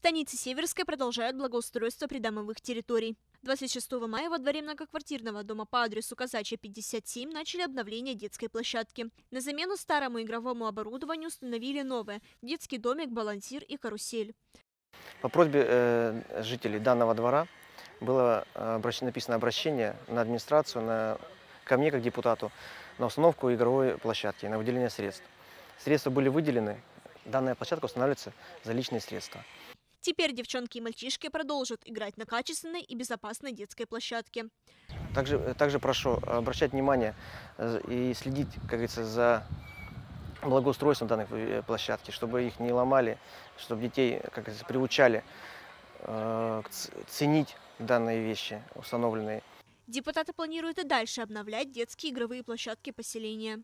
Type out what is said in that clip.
станице Северской продолжают благоустройство придомовых территорий. 26 мая во дворе многоквартирного дома по адресу Казачья, 57 начали обновление детской площадки. На замену старому игровому оборудованию установили новое – детский домик, балансир и карусель. По просьбе э, жителей данного двора было э, обращено, написано обращение на администрацию, на, ко мне как депутату, на установку игровой площадки, на выделение средств. Средства были выделены, данная площадка устанавливается за личные средства. Теперь девчонки и мальчишки продолжат играть на качественной и безопасной детской площадке. Также, также прошу обращать внимание э, и следить, как говорится, за благоустройством данной э, площадки, чтобы их не ломали, чтобы детей, как говорится, приучали э, ценить данные вещи установленные. Депутаты планируют и дальше обновлять детские игровые площадки поселения.